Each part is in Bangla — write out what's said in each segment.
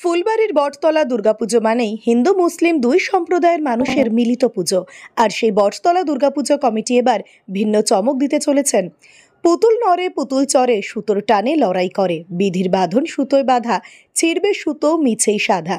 ফুলবাড়ির বটতলা দুর্গাপুজো মানেই হিন্দু মুসলিম দুই সম্প্রদায়ের মানুষের মিলিত পুজো। আর সেই বটতলা দুর্গাপুজো কমিটি এবার ভিন্ন চমক দিতে চলেছেন। পুতুল নরে পুতুল চরে সুতোর টানে লড়াই করে। বিধির বাঁধন সুতোয় বাঁধা ছিড়বে সুতো, মিছেই সাধা।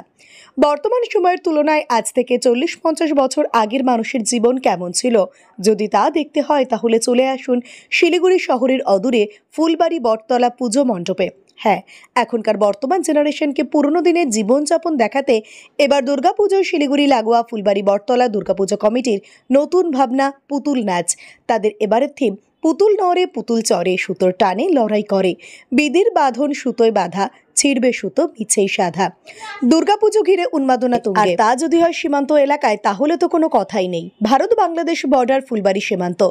বর্তমান সময়ের তুলনায় আজ থেকে চল্লিশ পঞ্চাশ বছর আগের মানুষের জীবন কেমন ছিল? যদি তা দেখতে হয়, তাহলে চলে আসুন শিলিগুড়ি শহরের অদূরে ফুলবাড়ি বটতলা পুজো মণ্ডপে। হ্যাঁ এখনকার বর্তমান জেনারেশনকে পুরনো দিনের জীবনযাপন দেখাতে এবার দুর্গাপুজো, শিলিগুড়ি লাগোয়া ফুলবাড়ি বটতলা দুর্গাপুজো কমিটির নতুন ভাবনা, পুতুল নাচ। তাদের এবারের থিম, পুতুল নড়ে, পুতুল চড়ে, সুতোর টানে লড়াই করে। বিধির বাঁধন সুতোয় বাঁধা ছিড়বে সুতো, মিছেই সাধা। দুর্গাপুজো ঘিরে উন্মাদনা তুঙ্গে। তা যদি হয় সীমান্ত এলাকায়, তাহলে তো কোনো কথাই নেই। ভারত বাংলাদেশ বর্ডার ফুলবাড়ি সীমান্ত,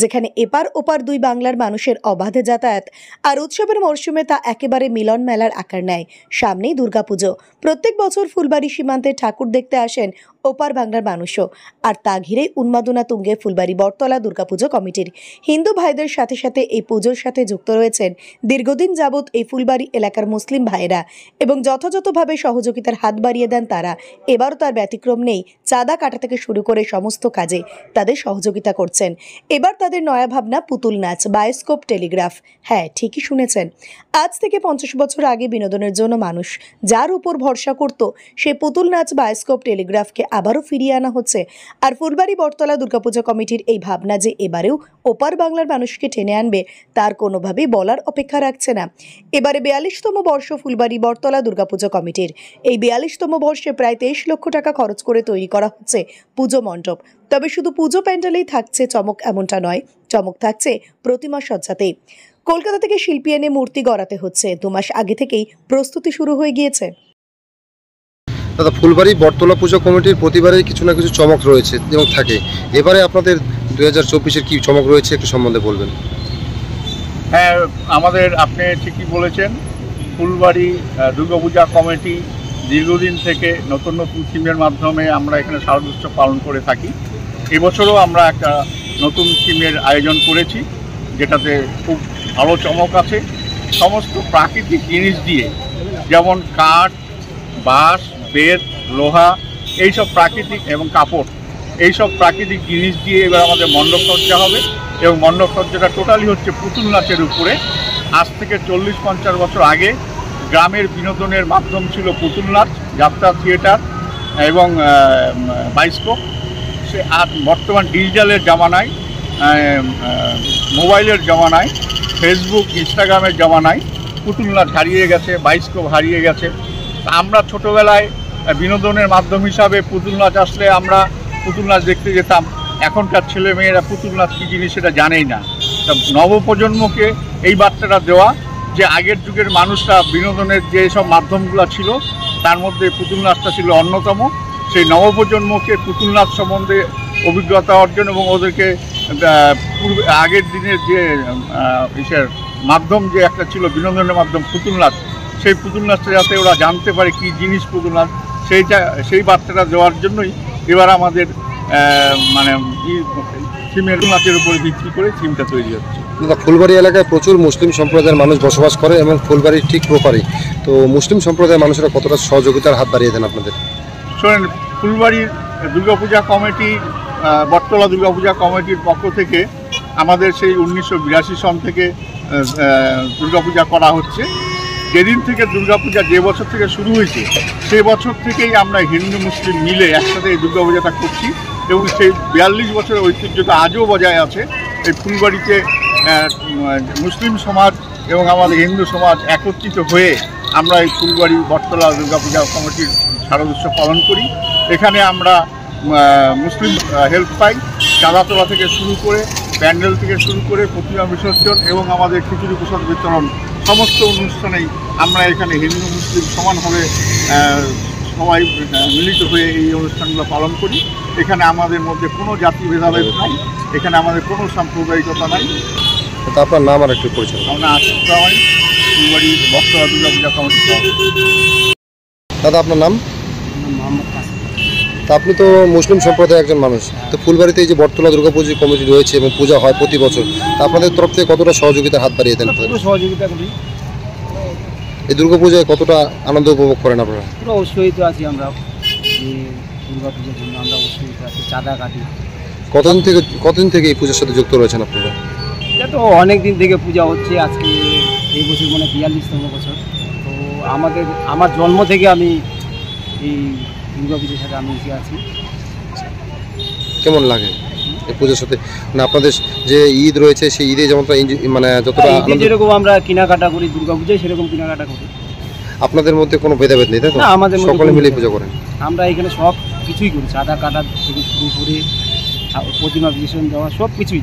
যেখানে এপার ওপার দুই বাংলার মানুষের অবাধে যাতায়াত, আর উৎসবের মরশুমে তা একেবারে মিলন মেলার আকার নেয়। সামনেই দুর্গাপুজো। প্রত্যেক বছর ফুলবাড়ি সীমান্তে ঠাকুর দেখতে আসেন ওপার বাংলার মানুষও। আর তা ঘিরে উন্মাদনা তুঙ্গে ফুলবাড়ি বটতলা দুর্গাপুজো কমিটির। হিন্দু ভাইদের সাথে সাথে এই পুজোর সাথে যুক্ত রয়েছেন দীর্ঘদিন যাবৎ এই ফুলবাড়ি এলাকার মুসলিম ভাইয়েরা এবং যথাযথভাবে সহযোগিতার হাত বাড়িয়ে দেন তারা। এবারও তার ব্যতিক্রম নেই। চাঁদা কাটা থেকে শুরু করে সমস্ত কাজে তাদের সহযোগিতা করছেন। এবার তাদের নয়া ভাবনা পুতুল নাচ, বায়োস্কোপ, টেলিগ্রাফ। হ্যাঁ ঠিকই শুনেছেন। আজ থেকে পঞ্চাশ বছর আগে বিনোদনের জন্য মানুষ যার উপর ভরসা করত, সে পুতুল নাচ, বায়োস্কোপ, টেলিগ্রাফকে আবারও ফিরিয়ে আনা হচ্ছে। আর ফুলবাড়ি বটতলা দুর্গাপূজা কমিটির এই ভাবনা যে এবারেও ওপার বাংলার মানুষকে টেনে আনবে, তার কোনোভাবেই বলার অপেক্ষা রাখছে না। এবারে বিয়াল্লিশতম বর্ষ ফুলবাড়ি বটতলা দুর্গাপুজো কমিটির। এই বিয়াল্লিশতম বর্ষে প্রায় তেইশ লক্ষ টাকা খরচ করে তৈরি করা হচ্ছে পুজো মণ্ডপ। তবে শুধু পুজো প্যান্ডেলেই থাকছে চমক এমনটা নয় চমক থাকছে প্রতিমা সজ্জাতেই কলকাতা থেকে শিল্পী এনে মূর্তি গড়াতে হচ্ছে। দু মাস আগে থেকেই প্রস্তুতি শুরু হয়ে গিয়েছে। দাদা ফুলবাড়ি বটতলা পুজো কমিটির প্রতিবারেই কিছু না কিছু চমক রয়েছে এবং থাকে। এবারে আপনাদের দু হাজার চব্বিশের কী চমক রয়েছে একটু সম্বন্ধে বলবেন? হ্যাঁ আমাদের আপনি ঠিকই বলেছেন। ফুলবাড়ি দুর্গাপূজা কমিটি দীর্ঘদিন থেকে নতুন নতুন থিমের মাধ্যমে আমরা এখানে শারদোৎসব পালন করে থাকি। এবছরও আমরা একটা নতুন থিমের আয়োজন করেছি, যেটাতে খুব ভালো চমক আছে। সমস্ত প্রাকৃতিক জিনিস দিয়ে, যেমন কাঠ, বাঁশ, বেত, লোহা, এইসব প্রাকৃতিক এবং কাপড়, এইসব প্রাকৃতিক জিনিস দিয়ে এবার আমাদের মণ্ডপ সজ্জা হবে এবং মণ্ডপ সজ্জাটা টোটালি হচ্ছে পুতুল নাচের উপরে। আজ থেকে চল্লিশ পঞ্চাশ বছর আগে গ্রামের বিনোদনের মাধ্যম ছিল পুতুল নাচ যাত্রা থিয়েটার এবং বাইস্কোপ। সে আর বর্তমান ডিজিটালের জামানায় মোবাইলের জামানায়, ফেসবুক, ইনস্টাগ্রামের জামানায় পুতুল নাচ হারিয়ে গেছে, বাইস্কোপ হারিয়ে গেছে। আমরা ছোটোবেলায় বিনোদনের মাধ্যম হিসাবে পুতুল নাচ আসলে আমরা পুতুল নাচ দেখতে যেতাম। এখনকার ছেলে মেয়েরা পুতুল নাচ কী জিনিস সেটা জানেই না। নবপ্রজন্মকে এই বার্তাটা দেওয়া যে আগের যুগের মানুষরা বিনোদনের যে সব মাধ্যমগুলো ছিল, তার মধ্যে পুতুল নাচটা ছিল অন্যতম। সেই নবপ্রজন্মকে পুতুল নাচ সম্বন্ধে অভিজ্ঞতা অর্জন এবং ওদেরকে পূর্বে, আগের দিনের যে ইসের মাধ্যম যে একটা ছিল, বিনোদনের মাধ্যম পুতুল নাচ, সেই পুতুল নাচটা যাতে ওরা জানতে পারে কী জিনিস পুতুল নাচ সেইটা সেই বার্তাটা দেওয়ার জন্যই এবার আমাদের মানে থিমের নাচের উপরে ভিত্তি করে থিমটা তৈরি হচ্ছে। দাদা ফুলবাড়ি এলাকায় প্রচুর মুসলিম সম্প্রদায়ের মানুষ বসবাস করে এবং ফুলবাড়ির ঠিক প্রপারে তো মুসলিম সম্প্রদায়ের মানুষেরা কতটা সহযোগিতার হাত বাড়িয়ে দেন আপনাদের? শোনেন ফুলবাড়ির দুর্গাপূজা কমিটি বটতলা দুর্গাপূজা কমিটির পক্ষ থেকে আমাদের সেই উনিশশো বিরাশি সন থেকে দুর্গাপূজা করা হচ্ছে। যেদিন থেকে দুর্গাপূজা যে বছর থেকে শুরু হয়েছে সে বছর থেকেই আমরা হিন্দু মুসলিম মিলে একসাথে এই দুর্গাপূজাটা করছি। এবং সেই বিয়াল্লিশ বছরের ঐতিহ্যটা আজও বজায় আছে। এই ফুলবাড়িতে মুসলিম সমাজ এবং আমাদের হিন্দু সমাজ একত্রিত হয়ে আমরা এই ফুলবাড়ি বটতলা দুর্গাপূজা কমিটির শারদোৎসব পালন করি। এখানে আমরা মুসলিম হেল্প পাই। চাঁদা তোলা থেকে শুরু করে, প্যান্ডেল থেকে শুরু করে, প্রতিমা বিসর্জন এবং আমাদের খিচুড়ি প্রসাদ বিতরণ সমস্ত অনুষ্ঠানেই আমরা এখানে হিন্দু, মুসলিম সমানভাবে সবাই মিলিত হয়ে এই অনুষ্ঠানগুলো পালন করি। এখানে আমাদের মধ্যে কোনো জাতি ভেদাভেদ নাই এখানে আমাদের কোনো সাম্প্রদায়িকতা নাই। তো আপনার নাম আর একটু পরিচয়। আমরা আশিস প্রামাণিক ফুলবাড়ি দুর্গা পূজা কমিটি দাদা আপনার নাম? তা আপনি তো মুসলিম সম্প্রদায়ের একজন মানুষ। তো ফুলবাড়িতে এই যে বটতলা দুর্গাপুজো কমিটি রয়েছে এবং পূজা হয় প্রতি বছর তা আপনাদের তরফ থেকে কতটা সহযোগিতার হাত বাড়িয়ে দেন সহযোগিতা করি। এই দুর্গাপূজায় কতটা আনন্দ উপভোগ করেন আপনারা? পুরো উৎসাহিত আছি আমরা। দুর্গা পুজোর জন্য আমরা উৎসাহিত আছি চাঁদা কাটি। কতদিন থেকে কতদিন থেকে এই পুজোর সাথে যুক্ত রয়েছেন আপনারা? এটা তো অনেক দিন থেকে পূজা হচ্ছে আজকে এই বছর মানে বিয়াল্লিশতম বছর। তো আমাদের আমার জন্ম থেকে আমি এই দুর্গা পুজোর সাথে আমি এসে আছি। কেমন লাগে এই পুজোর সাথে? মানে আপনাদের যে ঈদ রয়েছে সেই ঈদে যেমনটা মানে যতটা ঈদে আনন্দ যেরকম আমরা কেনাকাটা করি দুর্গা পুজোয় সেরকম কেনাকাটা করি। আপনাদের মধ্যে কোনো ভেদাভেদ নেই তাই তো? না, আমাদের সকলে মিলে পুজো করেন। আমরা এখানে সব কিছুই করি চাঁদা কাটা থেকে শুরু করে প্রতিমা বিসর্জন দেওয়া সব কিছুই।